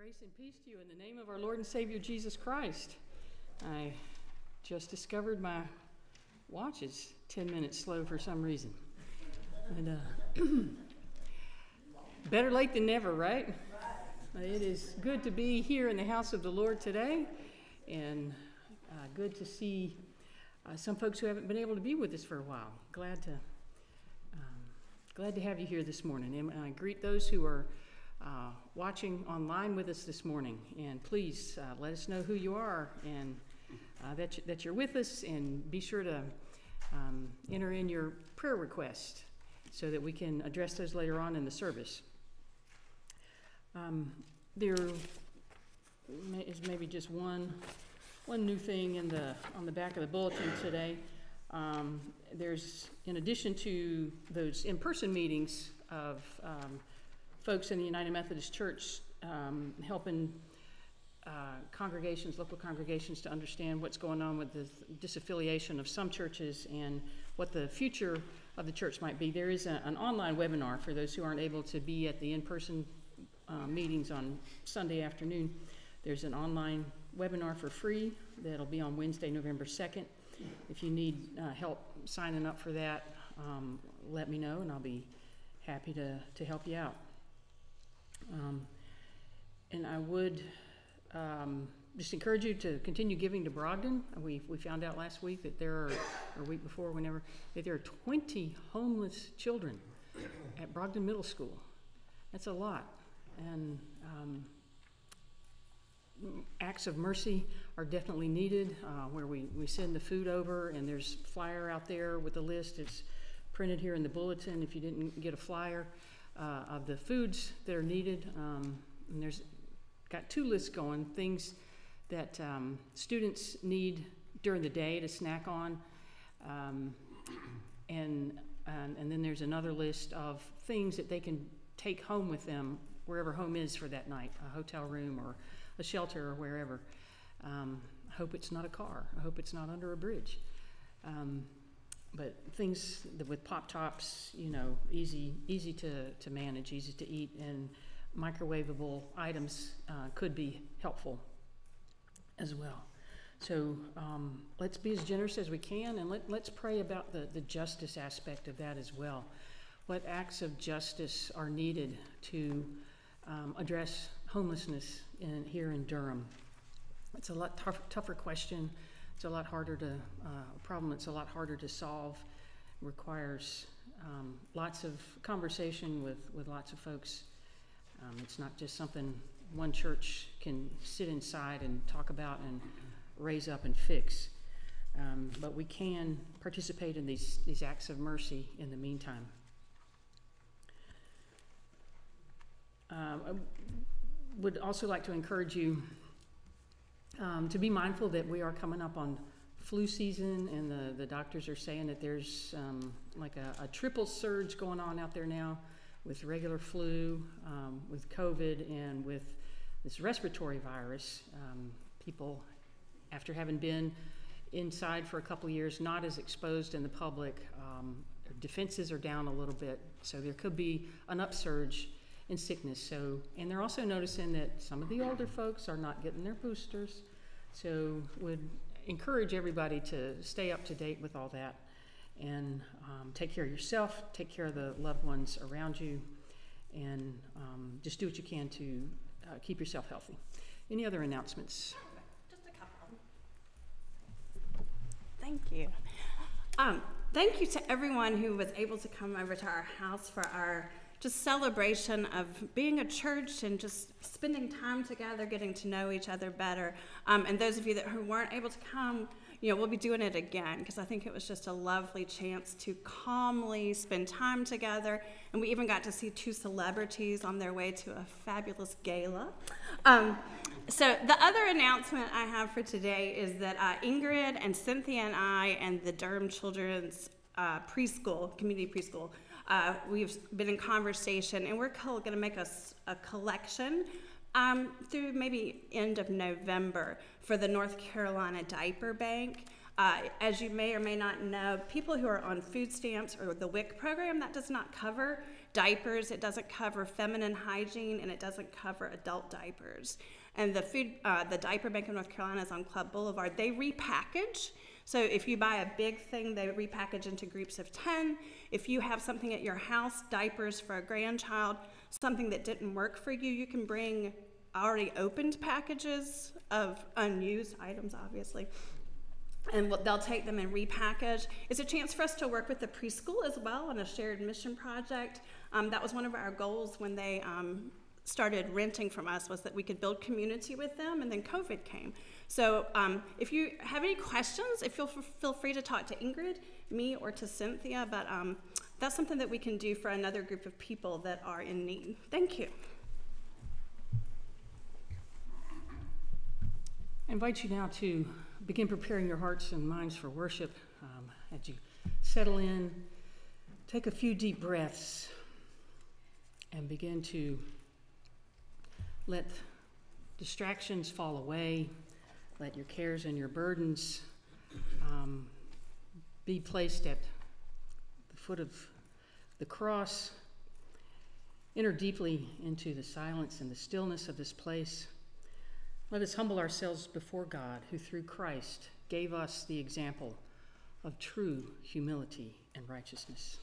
Grace and peace to you in the name of our Lord and Savior Jesus Christ. I just discovered my watch is 10 minutes slow for some reason. And, uh, better late than never, right? It is good to be here in the house of the Lord today, and uh, good to see uh, some folks who haven't been able to be with us for a while. Glad to um, glad to have you here this morning, and I greet those who are uh, watching online with us this morning. And please uh, let us know who you are and uh, that, you, that you're with us, and be sure to um, enter in your prayer request so that we can address those later on in the service. Um, there is maybe just one one new thing in the on the back of the bulletin today. Um, there's in addition to those in-person meetings of um, folks in the United Methodist Church um, helping uh, congregations, local congregations, to understand what's going on with the disaffiliation of some churches and what the future of the church might be. There is a, an online webinar for those who aren't able to be at the in person uh, meetings on Sunday afternoon. There's an online webinar for free that'll be on Wednesday, November 2nd. If you need uh, help signing up for that, um, let me know and I'll be happy to, to help you out. Um, and I would um, just encourage you to continue giving to Brogden. We, we found out last week that there are, or a week before, whenever, that there are 20 homeless children at Brogden Middle School. That's a lot. And um, acts of mercy are definitely needed uh, where we, we send the food over and there's flyer out there with the list. It's printed here in the bulletin if you didn't get a flyer uh, of the foods that are needed. Um, and there's got two lists going things that um, students need during the day to snack on. Um, and, and, and then there's another list of things that they can take home with them wherever home is for that night a hotel room or a shelter or wherever. Um, I hope it's not a car. I hope it's not under a bridge. Um, but things that with pop tops, you know, easy easy to, to manage, easy to eat, and microwavable items uh, could be helpful as well. So um, let's be as generous as we can, and let, let's pray about the, the justice aspect of that as well. What acts of justice are needed to um, address homelessness in, here in Durham? It's a lot tough, tougher question it's a lot harder to, uh, a problem that's a lot harder to solve, requires um, lots of conversation with, with lots of folks. Um, it's not just something one church can sit inside and talk about and raise up and fix. Um, but we can participate in these, these acts of mercy in the meantime. Um, I would also like to encourage you um, to be mindful that we are coming up on flu season, and the, the doctors are saying that there's um, like a, a, triple surge going on out there now with regular flu, um, with COVID, and with this respiratory virus. Um, people, after having been inside for a couple years, not as exposed in the public, um, defenses are down a little bit, so there could be an upsurge in sickness. So, and they're also noticing that some of the older folks are not getting their boosters. So, would encourage everybody to stay up to date with all that and um, take care of yourself, take care of the loved ones around you, and um, just do what you can to uh, keep yourself healthy. Any other announcements? Just a couple. Thank you. Um, thank you to everyone who was able to come over to our house for our just celebration of being a church and just spending time together, getting to know each other better. Um, and those of you that who weren't able to come, you know, we'll be doing it again because I think it was just a lovely chance to calmly spend time together. And we even got to see two celebrities on their way to a fabulous gala. Um, so, the other announcement I have for today is that uh, Ingrid and Cynthia and I and the Durham Children's uh, Preschool, Community Preschool, uh, we've been in conversation, and we're going to make a, a collection um, through maybe end of November for the North Carolina Diaper Bank. Uh, as you may or may not know, people who are on food stamps or the WIC program, that does not cover diapers, it doesn't cover feminine hygiene, and it doesn't cover adult diapers. And the food, uh, the diaper bank of North Carolina is on Club Boulevard. They repackage. So if you buy a big thing, they repackage into groups of 10. If you have something at your house, diapers for a grandchild, something that didn't work for you, you can bring already opened packages of unused items, obviously. And they'll take them and repackage. It's a chance for us to work with the preschool as well on a shared mission project. Um, that was one of our goals when they um, started renting from us was that we could build community with them, and then COVID came. So um, if you have any questions, if you'll feel free to talk to Ingrid, me, or to Cynthia. But um, that's something that we can do for another group of people that are in need. Thank you. I invite you now to begin preparing your hearts and minds for worship. Um, as you settle in, take a few deep breaths and begin to let distractions fall away. Let your cares and your burdens um, be placed at the foot of the cross. Enter deeply into the silence and the stillness of this place. Let us humble ourselves before God, who through Christ gave us the example of true humility and righteousness.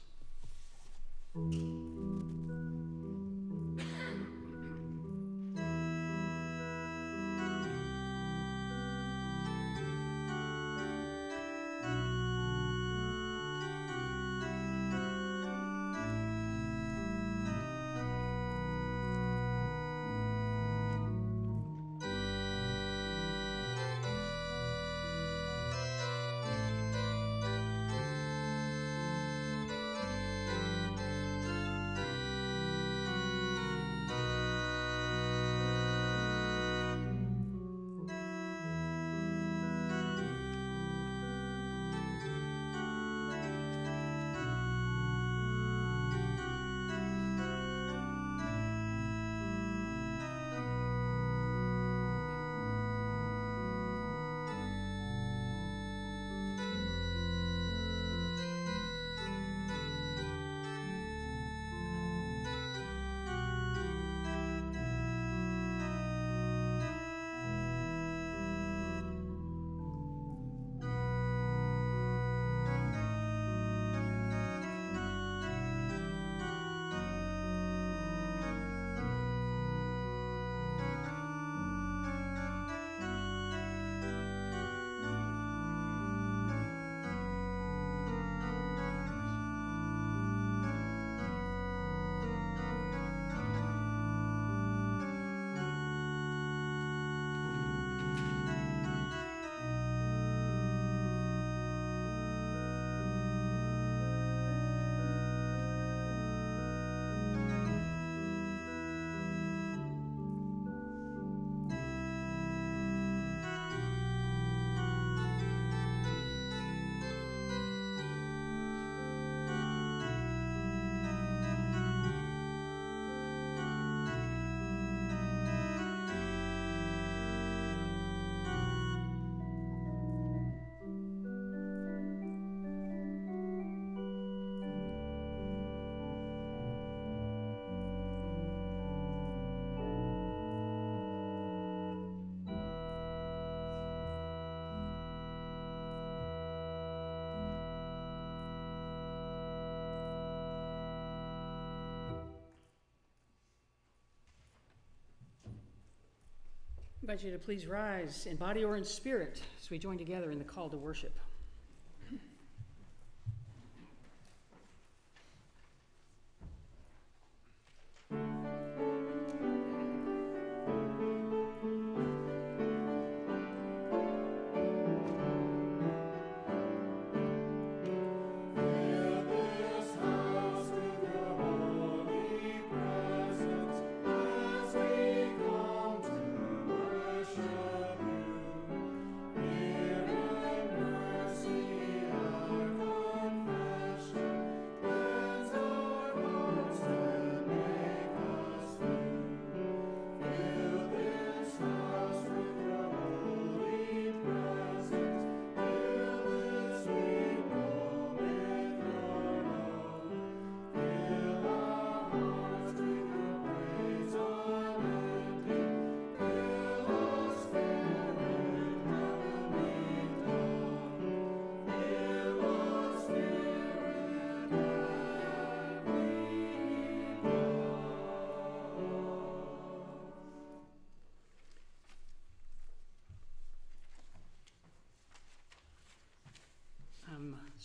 I invite you to please rise in body or in spirit as we join together in the call to worship.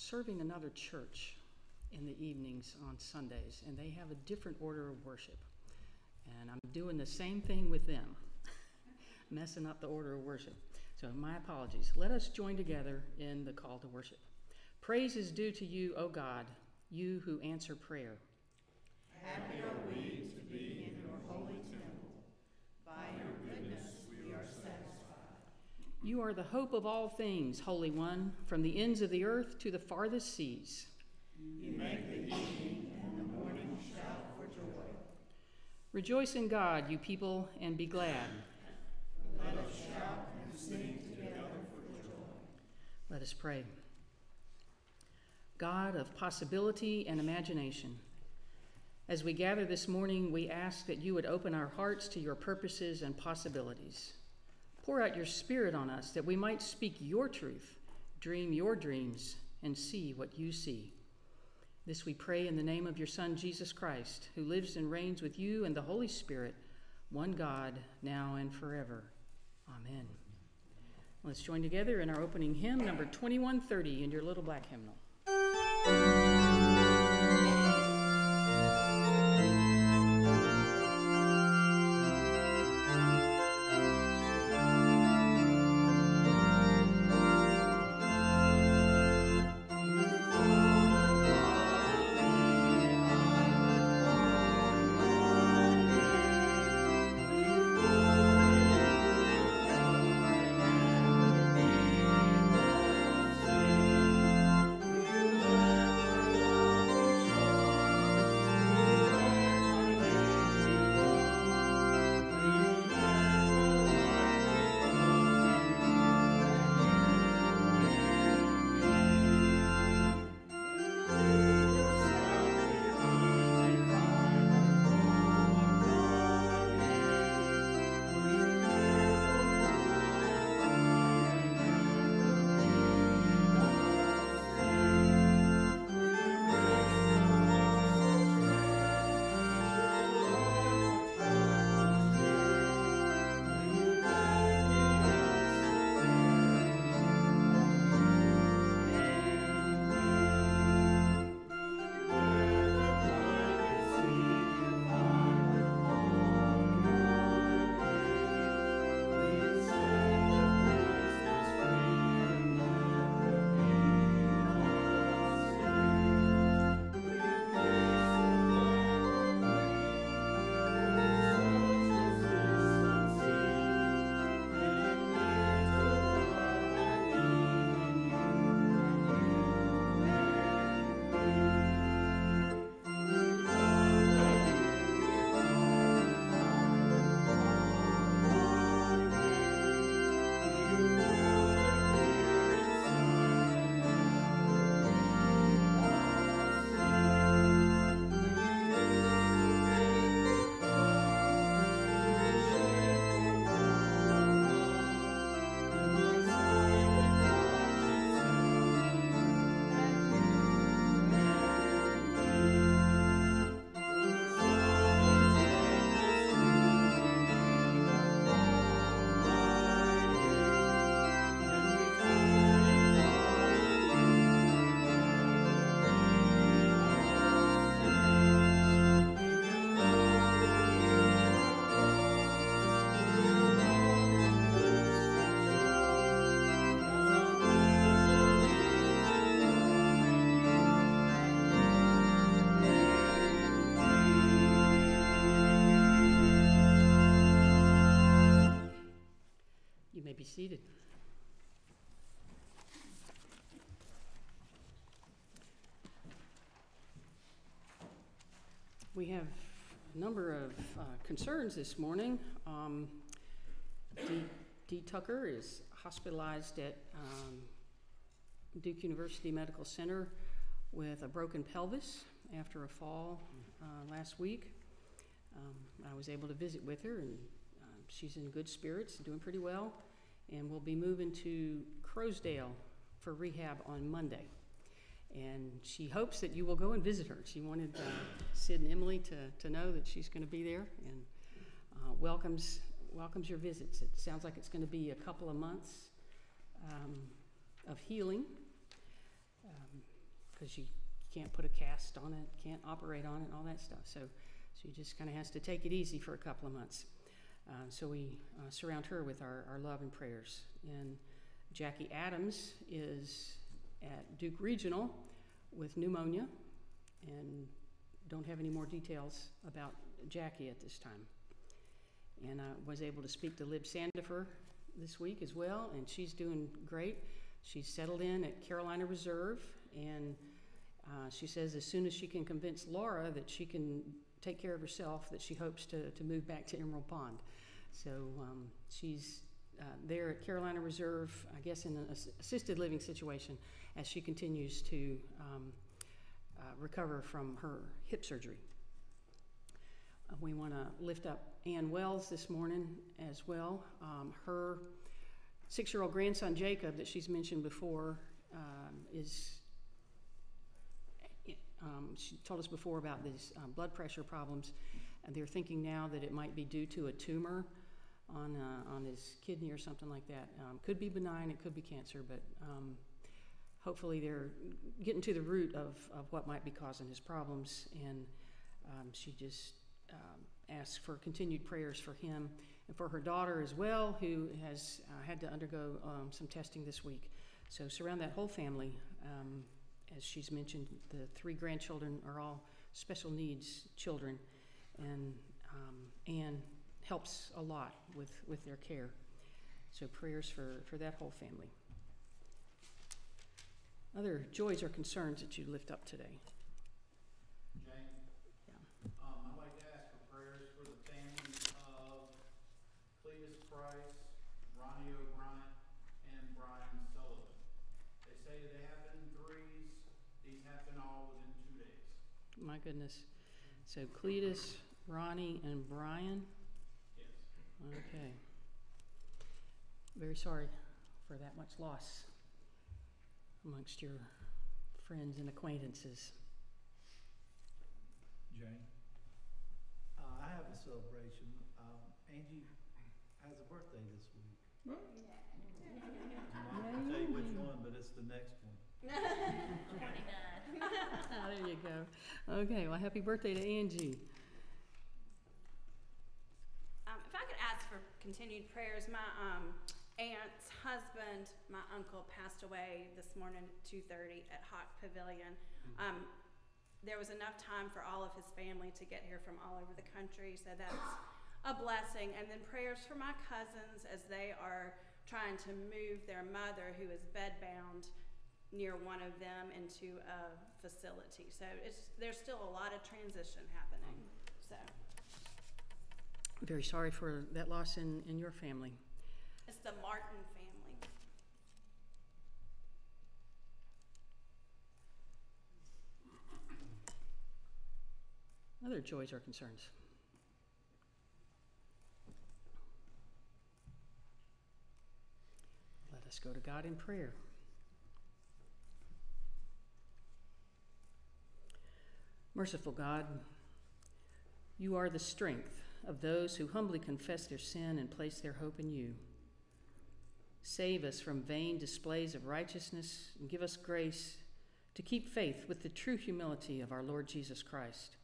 Serving another church in the evenings on Sundays, and they have a different order of worship. And I'm doing the same thing with them, messing up the order of worship. So, my apologies. Let us join together in the call to worship. Praise is due to you, O God, you who answer prayer. Happy are we to be in your holy temple. By your goodness we are satisfied. You are the hope of all things, Holy One, from the ends of the earth to the farthest seas. You make the evening and the morning shout for joy. Rejoice in God, you people, and be glad. Let us shout and sing together for joy. Let us pray. God of possibility and imagination, as we gather this morning, we ask that you would open our hearts to your purposes and possibilities. Pour out your Spirit on us that we might speak your truth, dream your dreams, and see what you see. This we pray in the name of your Son, Jesus Christ, who lives and reigns with you and the Holy Spirit, one God, now and forever. Amen. Let's join together in our opening hymn, number 2130, in your little black hymnal. We have a number of uh, concerns this morning. Um, Dee Tucker is hospitalized at um, Duke University Medical Center with a broken pelvis after a fall uh, last week. Um, I was able to visit with her, and uh, she's in good spirits, doing pretty well, and we'll be moving to Croasdaile for rehab on Monday. And she hopes that you will go and visit her. She wanted uh, Sid and Emily to, to know that she's going to be there and uh, welcomes welcomes your visits. It sounds like it's going to be a couple of months um, of healing. Um, because you can't put a cast on it, can't operate on it, all that stuff. So she just kind of has to take it easy for a couple of months. Uh, so we uh, surround her with our, our love and prayers. And Jackie Adams is at Duke Regional with pneumonia and don't have any more details about Jackie at this time. And I was able to speak to Lib Sandifer this week as well, and she's doing great. She's settled in at Carolina Reserve, and uh, she says as soon as she can convince Laura that she can take care of herself, that she hopes to, to move back to Emerald Pond. So um, she's uh, there at Carolina Reserve, I guess in an assisted living situation, as she continues to um, uh, recover from her hip surgery. Uh, we want to lift up Ann Wells this morning as well. Um, her six year old grandson, Jacob, that she's mentioned before, um, is. Um, she told us before about these um, blood pressure problems, and they're thinking now that it might be due to a tumor on, uh, on his kidney or something like that. Um, could be benign, it could be cancer, but um, hopefully they're getting to the root of, of what might be causing his problems. And um, she just um, asks for continued prayers for him and for her daughter as well, who has uh, had to undergo um, some testing this week. So surround that whole family. Um, as she's mentioned, the three grandchildren are all special needs children, and um, Anne helps a lot with, with their care. So prayers for, for that whole family. Other joys or concerns that you lift up today? Jane? Yeah. Um, I'd like to ask for prayers for the families of Cletus Price, Ronnie O'Brien, and Brian Sullivan. They say they happen in threes, these happen all within two days. My goodness. So Cletus, Ronnie, and Brian. Yes. Okay. Very sorry for that much loss amongst your friends and acquaintances. Jane? Uh, I have a celebration. Um, Angie has a birthday this week. I'm not gonna tell you which one, but it's the next one. Ah, there you go. Okay, well, happy birthday to Angie. Um, if I could ask for continued prayers, my um, aunt's husband, my uncle, passed away this morning at 2:30 at Hock Pavilion. Um, there was enough time for all of his family to get here from all over the country, so that's a blessing. And then prayers for my cousins as they are trying to move their mother, who is bedbound, near one of them into a facility. So it's there's still a lot of transition happening. So Very sorry for that loss in, in your family. it's the Martin family. Other joys or concerns? Let us go to God in prayer. Merciful God, you are the strength of those who humbly confess their sin and place their hope in you. Save us from vain displays of righteousness and give us grace to keep faith with the true humility of our Lord Jesus Christ.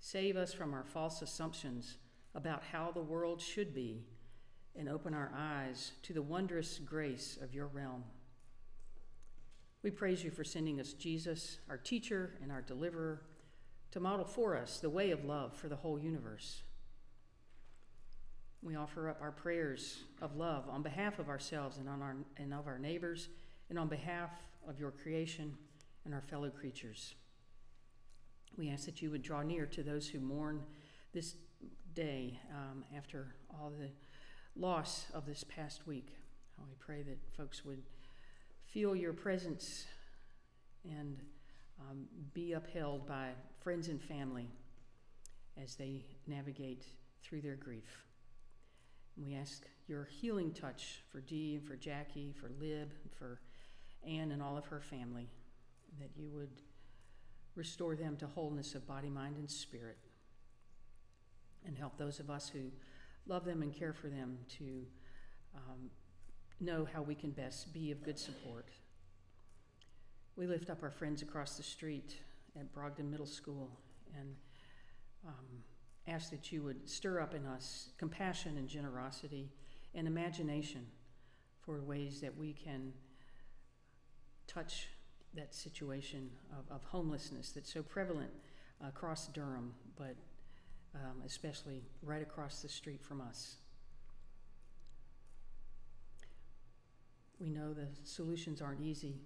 Save us from our false assumptions about how the world should be and open our eyes to the wondrous grace of your realm. We praise you for sending us Jesus, our teacher and our deliverer, to model for us the way of love for the whole universe. We offer up our prayers of love on behalf of ourselves and, on our, and of our neighbors, and on behalf of your creation and our fellow creatures. We ask that you would draw near to those who mourn this day um, after all the loss of this past week. We pray that folks would feel your presence and um, be upheld by friends and family as they navigate through their grief. We ask your healing touch for Dee and for Jackie, for Lib, and for Anne and all of her family, that you would restore them to wholeness of body, mind, and spirit, and help those of us who love them and care for them to um, know how we can best be of good support. We lift up our friends across the street at Brogden Middle School and um, ask that you would stir up in us compassion and generosity and imagination for ways that we can touch that situation of, of homelessness that's so prevalent across Durham, but um, especially right across the street from us. We know the solutions aren't easy,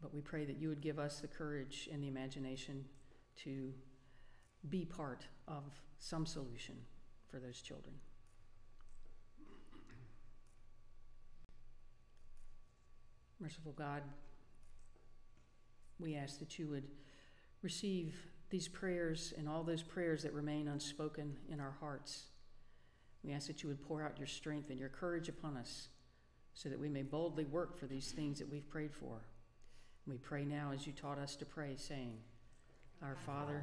but we pray that you would give us the courage and the imagination to be part of some solution for those children. Merciful God, we ask that you would receive these prayers and all those prayers that remain unspoken in our hearts. We ask that you would pour out your strength and your courage upon us so that we may boldly work for these things that we've prayed for. We pray now as you taught us to pray, saying, Our Father,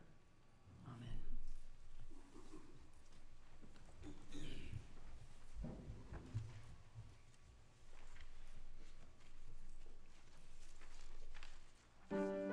Amen. Come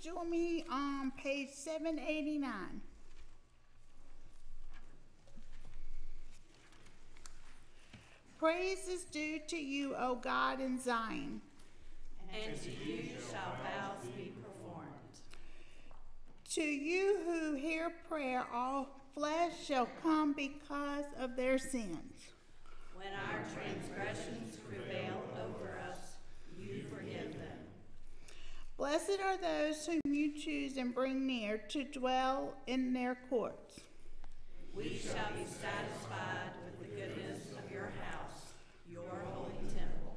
join me on page 789. Praise is due to you, O God in Zion. And to you shall vows be performed. To you who hear prayer, all flesh shall come because of their sins. When our transgressions prevail over us, you forgive them. Blessed are those whom you choose and bring near to dwell in their courts. We shall be satisfied with the goodness of your house, your holy temple.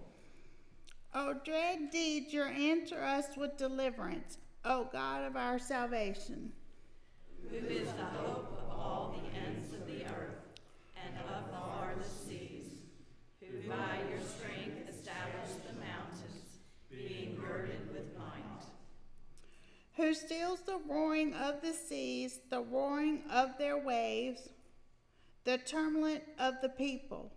O dread deeds, you answer us with deliverance, O God of our salvation. who is the hope of all the ends of the earth and of the farthest seas, who by your strength established the mountains, being girded with might. Who stills the roaring of the seas, the roaring of their waves, the tumult of the people.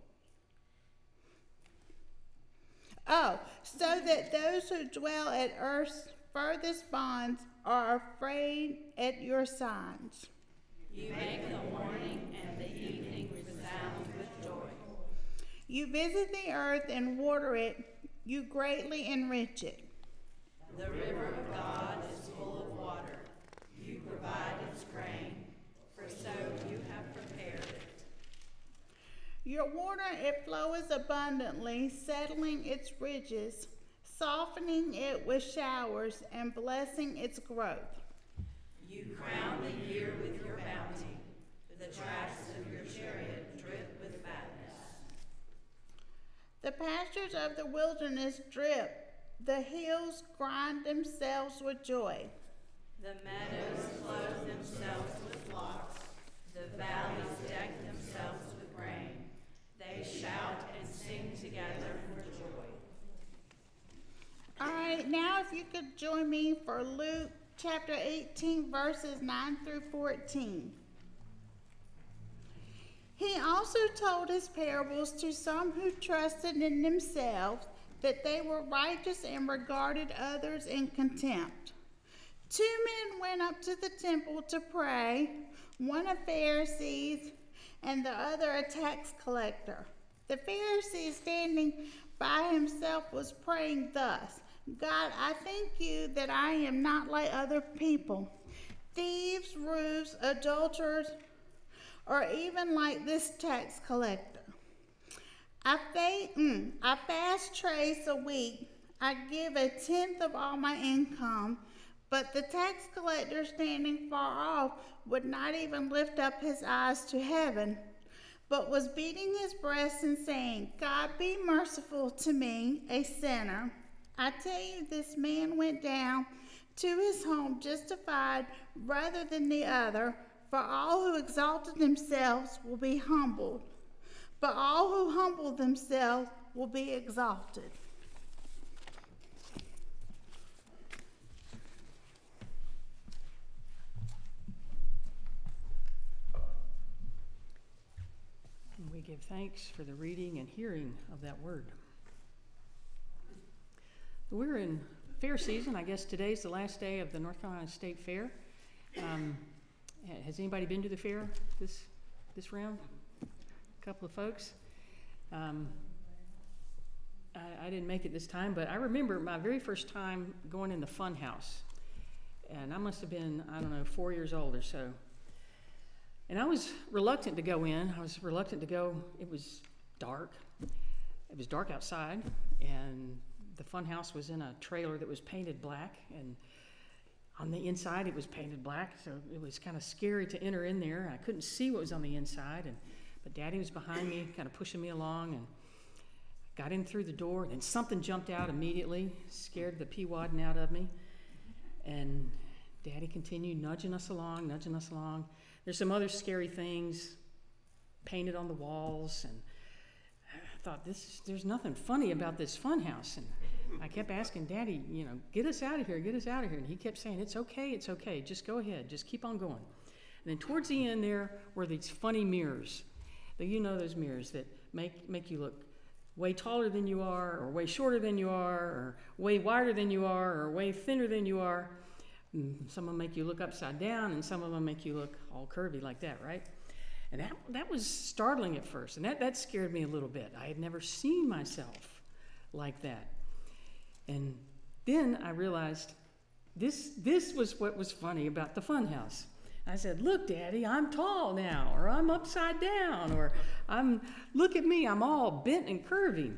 Oh, so that those who dwell at earth's furthest bonds are afraid at your signs. You make the morning and the evening resound with joy. You visit the earth and water it, you greatly enrich it. The river of God is full of water. You provide its grain, for so you have prepared it. Your water it flows abundantly, settling its ridges, softening it with showers, and blessing its growth. You crown the year with your bounty. The tracks of your chariot drip with fatness. The pastures of the wilderness drip, the hills grind themselves with joy. The meadows clothe themselves with flocks. The valleys deck themselves with grain. They shout and sing together for joy. All right, now if you could join me for Luke chapter 18, verses 9 through 14. He also told his parables to some who trusted in themselves that they were righteous and regarded others in contempt. Two men went up to the temple to pray, one a Pharisee and the other a tax collector. The Pharisee, standing by himself, was praying thus God, I thank you that I am not like other people, thieves, roofs, adulterers, or even like this tax collector. I, fa- mm, I fast trace a week. I give a tenth of all my income. But the tax collector standing far off would not even lift up his eyes to heaven, but was beating his breast and saying, God be merciful to me, a sinner. I tell you, this man went down to his home justified rather than the other, for all who exalted themselves will be humbled, but all who humble themselves will be exalted. We give thanks for the reading and hearing of that word. We're in fair season. I guess today's the last day of the North Carolina State Fair. Um, has anybody been to the fair this this round? A couple of folks. Um, I, I didn't make it this time, but I remember my very first time going in the fun house. And I must have been, I don't know, four years old or so. And I was reluctant to go in. I was reluctant to go. It was dark. It was dark outside, and the fun house was in a trailer that was painted black. And on the inside, it was painted black, so it was kind of scary to enter in there. I couldn't see what was on the inside, and but Daddy was behind me, kind of pushing me along, and got in through the door. And something jumped out immediately, scared the pee wadding out of me. And Daddy continued nudging us along, nudging us along. There's some other scary things painted on the walls, and I thought this there's nothing funny about this fun house. And I kept asking Daddy, you know, get us out of here, get us out of here. And he kept saying, it's okay, it's okay, just go ahead, just keep on going. And then towards the end there were these funny mirrors. You know those mirrors that make make you look way taller than you are, or way shorter than you are, or way wider than you are, or way thinner than you are. Mm, Some of them make you look upside down, and some of them make you look all curvy like that, right? And that, that was startling at first, and that, that scared me a little bit. I had never seen myself like that. And then I realized this, this was what was funny about the funhouse. I said, Look, Daddy, I'm tall now, or I'm upside down, or I'm, look at me, I'm all bent and curvy.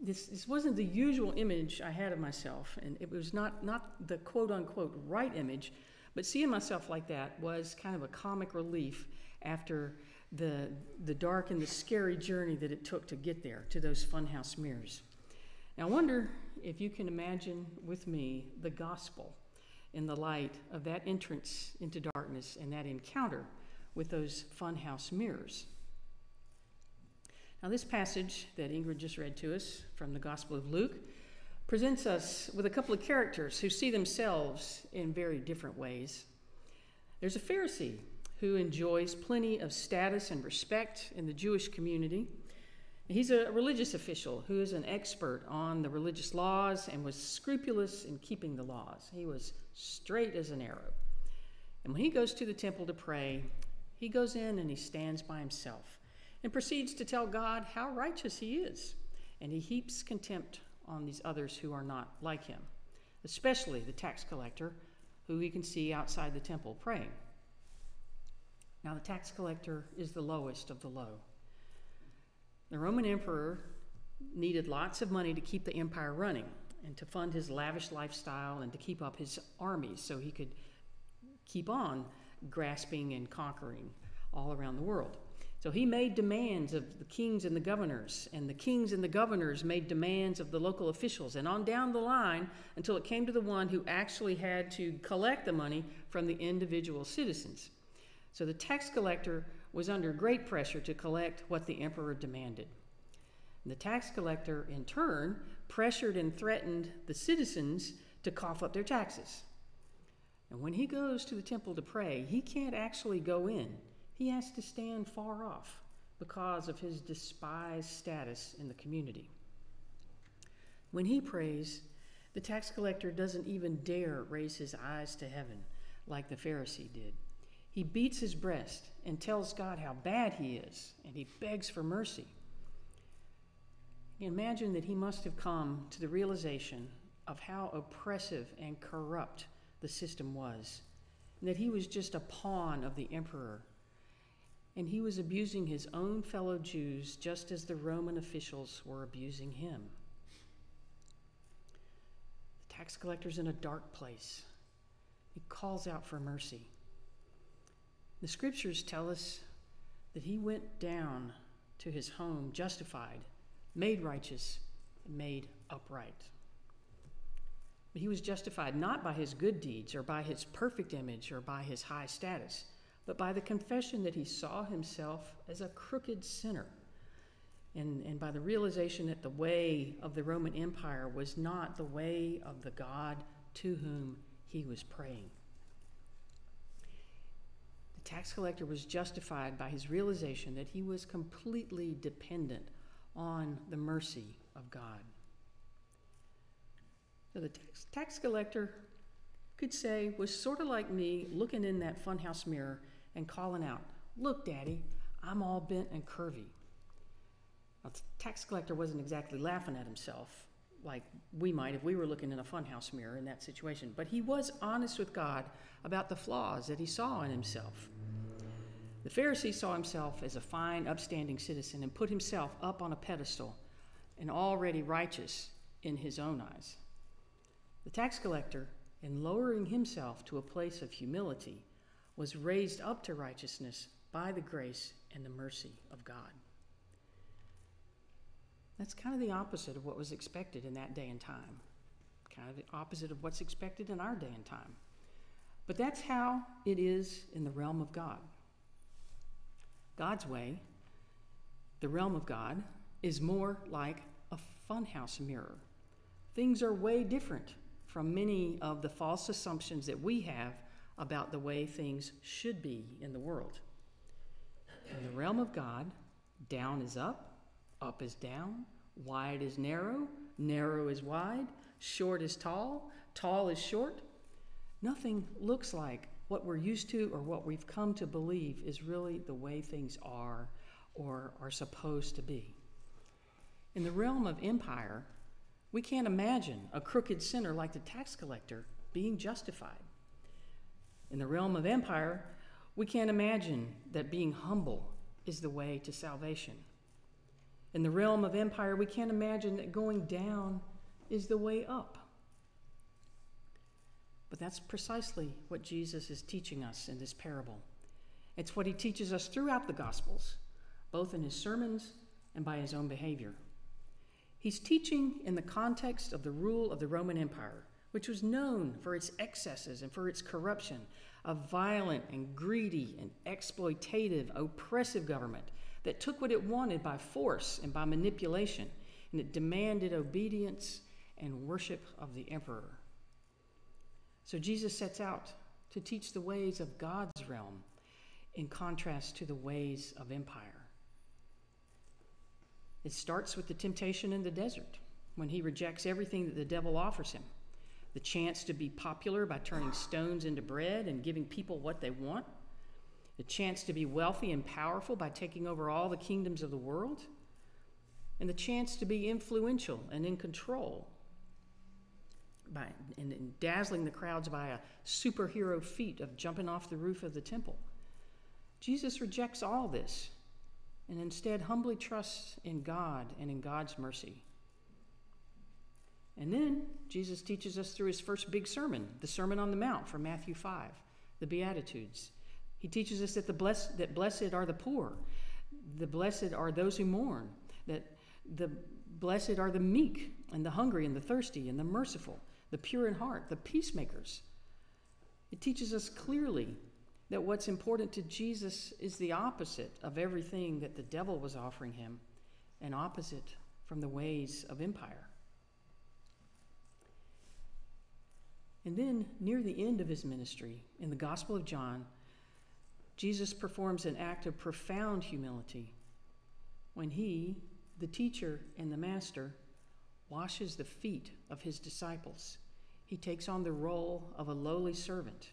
This, this wasn't the usual image I had of myself, and it was not, not the quote unquote right image, but seeing myself like that was kind of a comic relief after the, the dark and the scary journey that it took to get there, to those funhouse mirrors. Now, I wonder if you can imagine with me the gospel in the light of that entrance into darkness and that encounter with those funhouse mirrors. Now, this passage that Ingrid just read to us from the Gospel of Luke presents us with a couple of characters who see themselves in very different ways. There's a Pharisee who enjoys plenty of status and respect in the Jewish community. He's a religious official who is an expert on the religious laws and was scrupulous in keeping the laws. He was straight as an arrow. And when he goes to the temple to pray, he goes in and he stands by himself and proceeds to tell God how righteous he is. And he heaps contempt on these others who are not like him, especially the tax collector, who he can see outside the temple praying. Now, the tax collector is the lowest of the low. The Roman emperor needed lots of money to keep the empire running and to fund his lavish lifestyle and to keep up his armies so he could keep on grasping and conquering all around the world. So he made demands of the kings and the governors, and the kings and the governors made demands of the local officials, and on down the line until it came to the one who actually had to collect the money from the individual citizens. So the tax collector was under great pressure to collect what the emperor demanded. And the tax collector, in turn, pressured and threatened the citizens to cough up their taxes. And when he goes to the temple to pray, he can't actually go in. He has to stand far off because of his despised status in the community. When he prays, the tax collector doesn't even dare raise his eyes to heaven like the Pharisee did. He beats his breast and tells God how bad he is, and he begs for mercy. Imagine that he must have come to the realization of how oppressive and corrupt the system was, and that he was just a pawn of the emperor. And he was abusing his own fellow Jews just as the Roman officials were abusing him. The tax collector's in a dark place. He calls out for mercy. The scriptures tell us that he went down to his home justified, made righteous, and made upright. But he was justified not by his good deeds or by his perfect image or by his high status, but by the confession that he saw himself as a crooked sinner. And, and by the realization that the way of the Roman Empire was not the way of the God to whom he was praying tax collector was justified by his realization that he was completely dependent on the mercy of God. So the tax, tax collector could say was sort of like me looking in that funhouse mirror and calling out, Look, Daddy, I'm all bent and curvy. Now, the tax collector wasn't exactly laughing at himself like we might if we were looking in a funhouse mirror in that situation, but he was honest with God about the flaws that he saw in himself. The Pharisee saw himself as a fine, upstanding citizen and put himself up on a pedestal and already righteous in his own eyes. The tax collector, in lowering himself to a place of humility, was raised up to righteousness by the grace and the mercy of God. That's kind of the opposite of what was expected in that day and time, kind of the opposite of what's expected in our day and time. But that's how it is in the realm of God. God's way, the realm of God, is more like a funhouse mirror. Things are way different from many of the false assumptions that we have about the way things should be in the world. In the realm of God, down is up, up is down, wide is narrow, narrow is wide, short is tall, tall is short, Nothing looks like what we're used to or what we've come to believe is really the way things are or are supposed to be. In the realm of empire, we can't imagine a crooked sinner like the tax collector being justified. In the realm of empire, we can't imagine that being humble is the way to salvation. In the realm of empire, we can't imagine that going down is the way up. But that's precisely what Jesus is teaching us in this parable. It's what he teaches us throughout the Gospels, both in his sermons and by his own behavior. He's teaching in the context of the rule of the Roman Empire, which was known for its excesses and for its corruption, a violent and greedy and exploitative, oppressive government that took what it wanted by force and by manipulation, and it demanded obedience and worship of the emperor. So Jesus sets out to teach the ways of God's realm in contrast to the ways of empire. It starts with the temptation in the desert when he rejects everything that the devil offers him. The chance to be popular by turning stones into bread and giving people what they want, the chance to be wealthy and powerful by taking over all the kingdoms of the world, and the chance to be influential and in control by and, and dazzling the crowds by a superhero feat of jumping off the roof of the temple. Jesus rejects all this and instead humbly trusts in God and in God's mercy. And then Jesus teaches us through his first big sermon, the Sermon on the Mount from Matthew 5, the Beatitudes. He teaches us that, the blessed, that blessed are the poor, the blessed are those who mourn, that the blessed are the meek and the hungry and the thirsty and the merciful, the pure in heart, the peacemakers. It teaches us clearly that what's important to Jesus is the opposite of everything that the devil was offering him, and opposite from the ways of empire. And then, near the end of his ministry, in the Gospel of John, Jesus performs an act of profound humility when he, the teacher and the master, washes the feet of his disciples. He takes on the role of a lowly servant.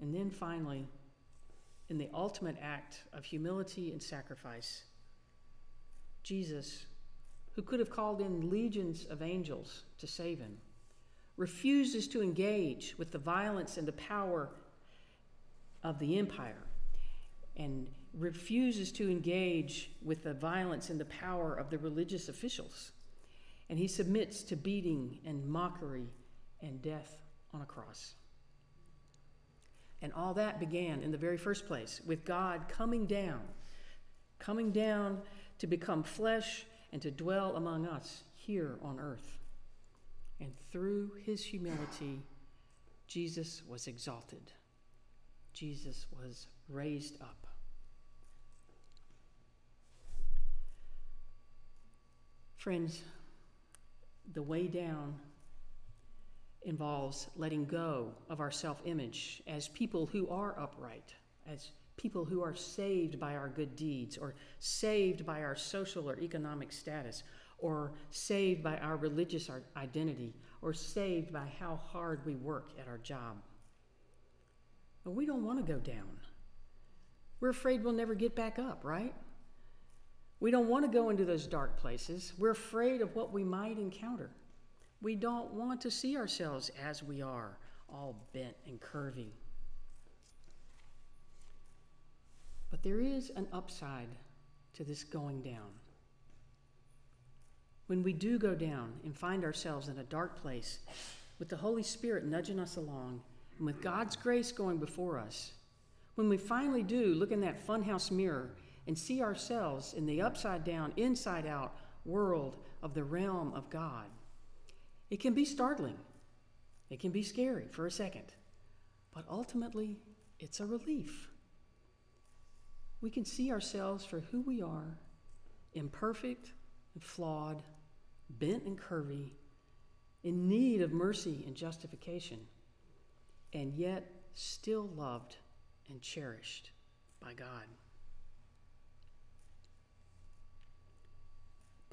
And then finally, in the ultimate act of humility and sacrifice, Jesus, who could have called in legions of angels to save him, refuses to engage with the violence and the power of the empire and refuses to engage with the violence and the power of the religious officials. And he submits to beating and mockery and death on a cross. And all that began in the very first place with God coming down, coming down to become flesh and to dwell among us here on earth. And through his humility, Jesus was exalted. Jesus was raised up. Friends, the way down involves letting go of our self image as people who are upright, as people who are saved by our good deeds, or saved by our social or economic status, or saved by our religious identity, or saved by how hard we work at our job. But we don't want to go down. We're afraid we'll never get back up, right? We don't want to go into those dark places. We're afraid of what we might encounter. We don't want to see ourselves as we are, all bent and curvy. But there is an upside to this going down. When we do go down and find ourselves in a dark place, with the Holy Spirit nudging us along, and with God's grace going before us, when we finally do look in that funhouse mirror and see ourselves in the upside down, inside out world of the realm of God, it can be startling. It can be scary for a second. But ultimately, it's a relief. We can see ourselves for who we are imperfect and flawed, bent and curvy, in need of mercy and justification, and yet still loved and cherished by God.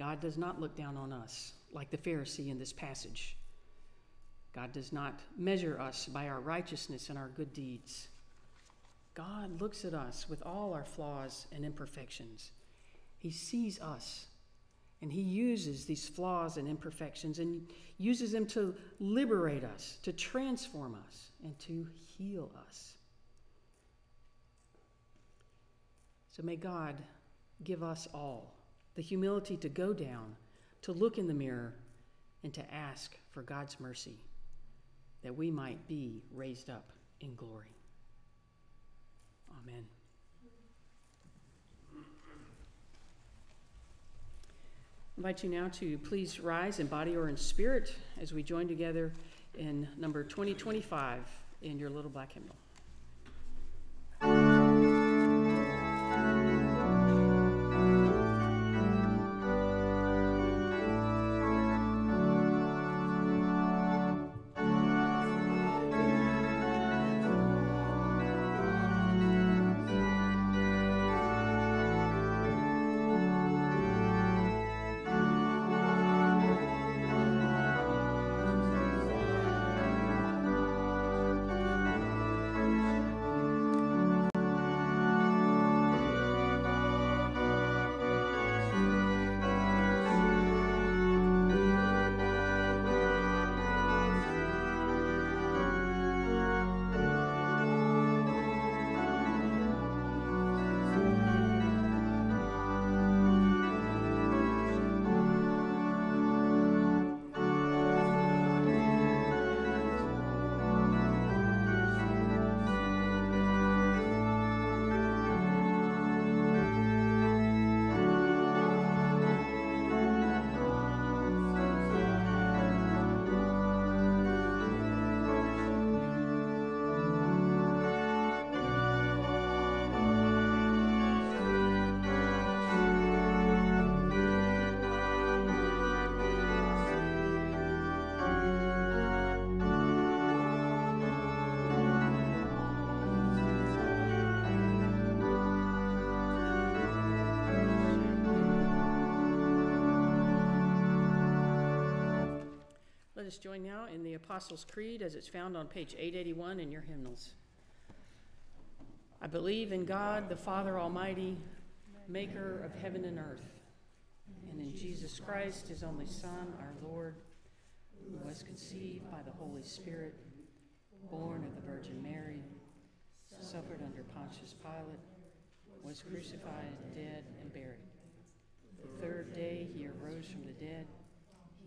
God does not look down on us like the Pharisee in this passage. God does not measure us by our righteousness and our good deeds. God looks at us with all our flaws and imperfections. He sees us and He uses these flaws and imperfections and uses them to liberate us, to transform us, and to heal us. So may God give us all the humility to go down, to look in the mirror, and to ask for God's mercy that we might be raised up in glory. Amen. I invite you now to please rise in body or in spirit as we join together in number 2025 in your little black hymnal. Let us join now in the Apostles' Creed as it's found on page 881 in your hymnals. I believe in God, the Father Almighty, maker of heaven and earth, and in Jesus Christ, his only Son, our Lord, who was conceived by the Holy Spirit, born of the Virgin Mary, suffered under Pontius Pilate, was crucified, dead, and buried. The third day he arose from the dead.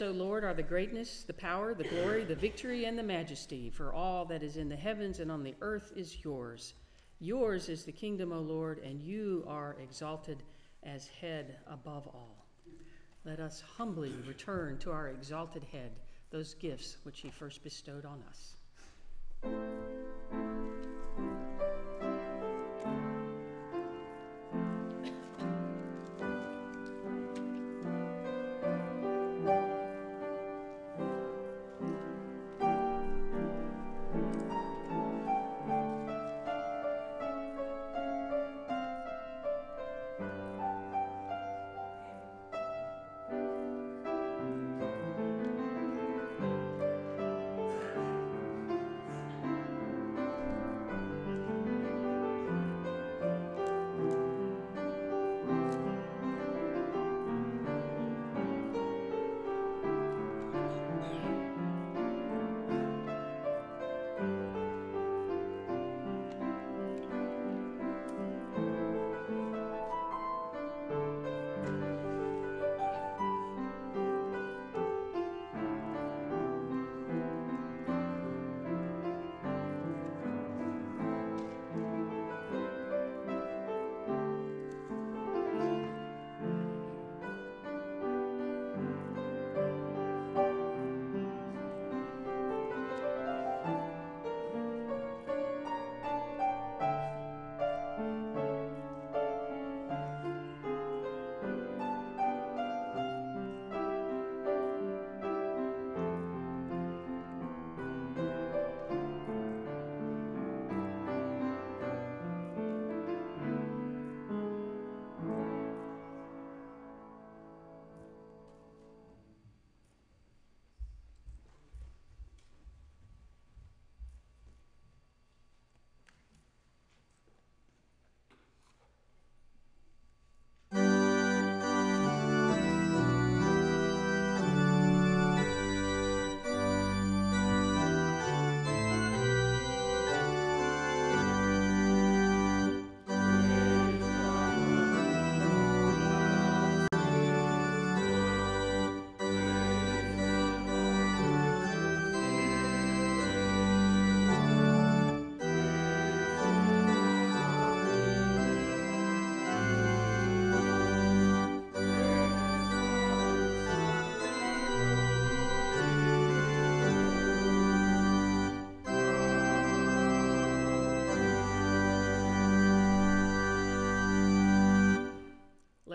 Yours, O Lord, are the greatness, the power, the glory, the victory, and the majesty, for all that is in the heavens and on the earth is yours. Yours is the kingdom, O Lord, and you are exalted as head above all. Let us humbly return to our exalted head those gifts which he first bestowed on us.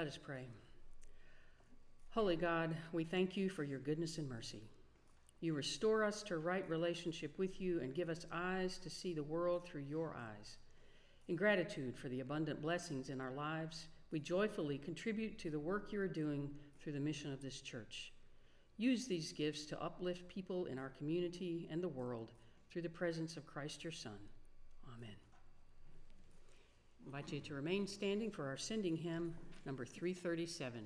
Us pray. Holy God, we thank you for your goodness and mercy. You restore us to right relationship with you and give us eyes to see the world through your eyes. In gratitude for the abundant blessings in our lives, we joyfully contribute to the work you are doing through the mission of this church. Use these gifts to uplift people in our community and the world through the presence of Christ your Son. Amen. I invite you to remain standing for our sending hymn, number 337.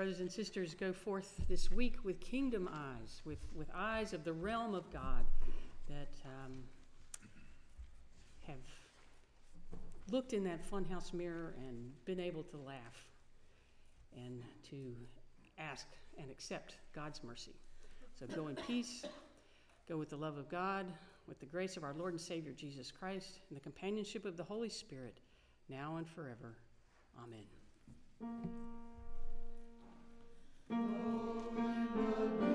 Brothers and sisters, go forth this week with kingdom eyes, with, with eyes of the realm of God that um, have looked in that funhouse mirror and been able to laugh and to ask and accept God's mercy. So go in peace, go with the love of God, with the grace of our Lord and Savior Jesus Christ, and the companionship of the Holy Spirit, now and forever. Amen. Oh, Holy